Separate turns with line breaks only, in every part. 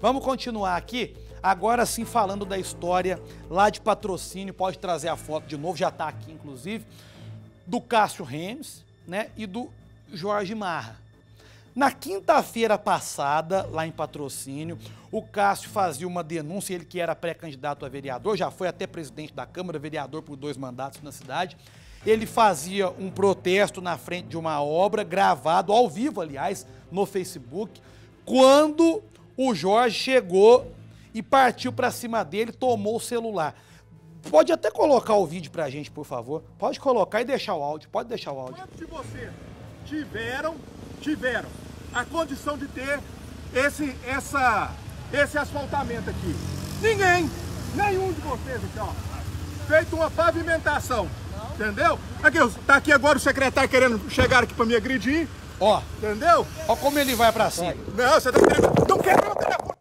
Vamos continuar aqui, agora sim falando da história lá de patrocínio, pode trazer a foto de novo, já está aqui inclusive, do Cássio Remes né, e do Jorge Marra. Na quinta-feira passada, lá em patrocínio, o Cássio fazia uma denúncia, ele que era pré-candidato a vereador, já foi até presidente da Câmara, vereador por dois mandatos na cidade. Ele fazia um protesto na frente de uma obra, gravado ao vivo, aliás, no Facebook, quando o Jorge chegou e partiu para cima dele, tomou o celular. Pode até colocar o vídeo pra gente, por favor. Pode colocar e deixar o áudio. Pode deixar o áudio.
Quantos de vocês tiveram, tiveram a condição de ter esse, essa, esse asfaltamento aqui? Ninguém, nenhum de vocês aqui, ó. Feito uma pavimentação, entendeu? Aqui, tá aqui agora o secretário querendo chegar aqui para me agredir.
Ó,
entendeu?
Ó como ele vai para cima.
Não, você tá querendo... Telefone.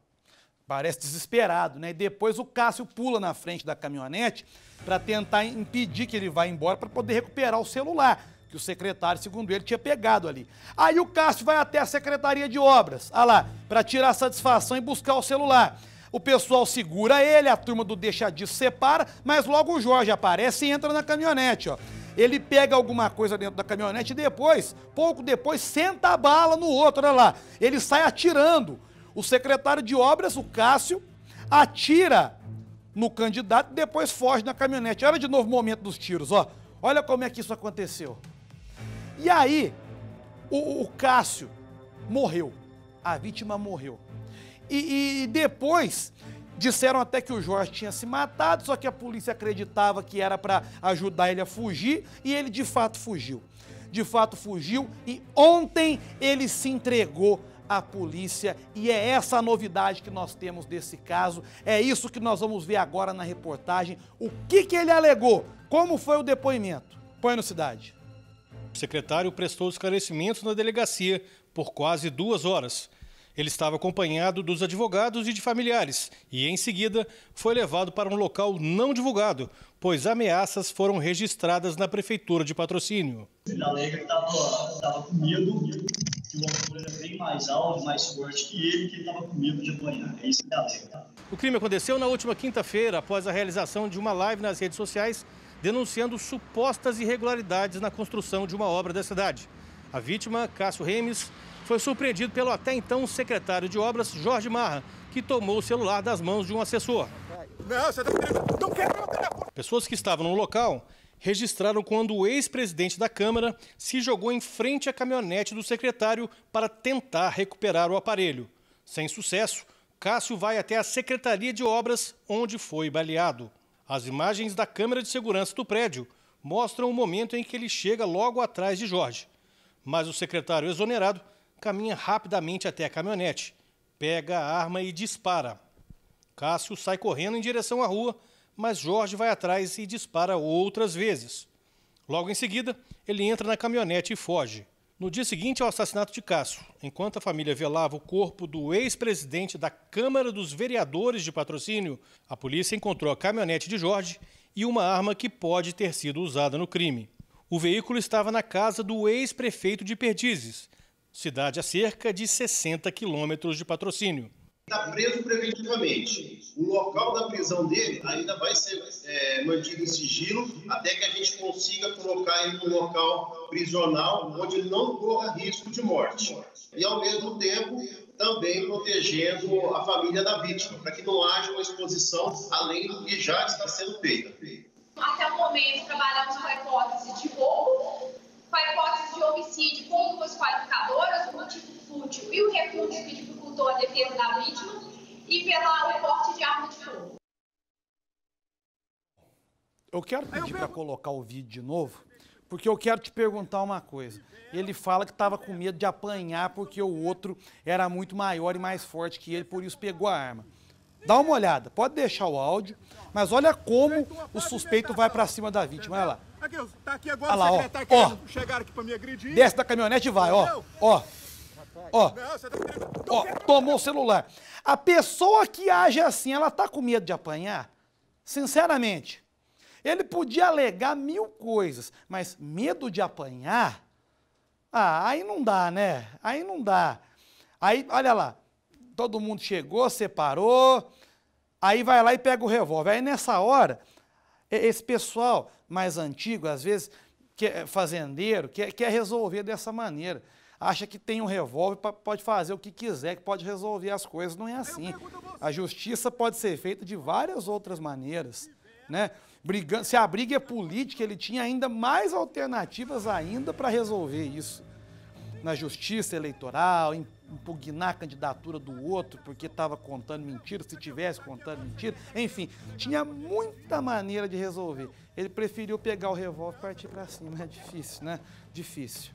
Parece desesperado, né? E depois o Cássio pula na frente da caminhonete para tentar impedir que ele vá embora para poder recuperar o celular que o secretário, segundo ele, tinha pegado ali. Aí o Cássio vai até a Secretaria de Obras, ah lá, para tirar satisfação e buscar o celular. O pessoal segura ele, a turma do deixa disso separa, mas logo o Jorge aparece e entra na caminhonete, ó. Ele pega alguma coisa dentro da caminhonete e depois, pouco depois, senta a bala no outro, olha lá. Ele sai atirando. O secretário de obras, o Cássio, atira no candidato e depois foge na caminhonete. Olha de novo o momento dos tiros, ó. Olha como é que isso aconteceu. E aí, o, o Cássio morreu. A vítima morreu. E, e, depois disseram até que o Jorge tinha se matado, só que a polícia acreditava que era para ajudar ele a fugir e ele de fato fugiu. De fato fugiu e ontem ele se entregou à polícia e é essa a novidade que nós temos desse caso. É isso que nós vamos ver agora na reportagem. O que, que ele alegou? Como foi o depoimento? Põe no Cidade.
O secretário prestou esclarecimentos na delegacia por quase duas horas. Ele estava acompanhado dos advogados e de familiares e, em seguida, foi levado para um local não divulgado, pois ameaças foram registradas na prefeitura de patrocínio.
Ele alega que estava com medo, que o autor era bem mais alto, mais forte que ele, que ele estava com medo de apanhar. É isso que ele alega.
O crime aconteceu na última quinta-feira, após a realização de uma live nas redes sociais denunciando supostas irregularidades na construção de uma obra da cidade. A vítima, Cássio Remes, foi surpreendido pelo até então secretário de obras, Jorge Marra, que tomou o celular das mãos de um assessor.
Não, você tá. Não quero meu telefone.
Pessoas que estavam no local registraram quando o ex-presidente da Câmara se jogou em frente à caminhonete do secretário para tentar recuperar o aparelho. Sem sucesso, Cássio vai até a Secretaria de Obras, onde foi baleado. As imagens da câmera de segurança do prédio mostram o momento em que ele chega logo atrás de Jorge. Mas o secretário exonerado caminha rapidamente até a caminhonete, pega a arma e dispara. Cássio sai correndo em direção à rua, mas Jorge vai atrás e dispara outras vezes. Logo em seguida, ele entra na caminhonete e foge. No dia seguinte ao assassinato de Cássio, enquanto a família velava o corpo do ex-presidente da Câmara dos Vereadores de Patrocínio, a polícia encontrou a caminhonete de Jorge e uma arma que pode ter sido usada no crime. O veículo estava na casa do ex-prefeito de Perdizes, cidade a cerca de 60 quilômetros de patrocínio
está preso preventivamente. O local da prisão dele ainda vai ser é, mantido em sigilo até que a gente consiga colocar ele no local prisional onde ele não corra risco de morte. E, ao mesmo tempo, também protegendo a família da vítima, para que não haja uma exposição além do que já está sendo feita.
Até o momento, trabalhamos com a hipótese de roubo, com a hipótese de homicídio com duas qualificadoras, o motivo fútil e o recurso que dificultou a defesa da vítima e pelo porte de arma de fogo.
Eu quero pedir para colocar o vídeo de novo, porque eu quero te perguntar uma coisa. Ele fala que estava com medo de apanhar porque o outro era muito maior e mais forte que ele, por isso pegou a arma. Dá uma olhada, pode deixar o áudio, mas olha como o suspeito vai para cima da vítima, olha lá.
Aqui, tá aqui agora
olha lá,
o secretário
ó,
ó, chegar aqui para me agredir.
Desce da caminhonete e vai, ó, ó. Ó, ó, tomou o celular. A pessoa que age assim, ela tá com medo de apanhar? Sinceramente, ele podia alegar mil coisas, mas medo de apanhar? Ah, aí não dá, né? Aí não dá. Aí, olha lá, todo mundo chegou, separou, aí vai lá e pega o revólver. Aí nessa hora, esse pessoal mais antigo, às vezes, que é fazendeiro, quer, quer resolver dessa maneira. Acha que tem um revólver, pode fazer o que quiser, que pode resolver as coisas. Não é assim. A justiça pode ser feita de várias outras maneiras. Né? Brigando, se a briga é política, ele tinha ainda mais alternativas ainda para resolver isso. Na justiça eleitoral, impugnar a candidatura do outro porque estava contando mentira, se tivesse contando mentira, enfim, tinha muita maneira de resolver. Ele preferiu pegar o revólver e partir para cima. É difícil, né? Difícil.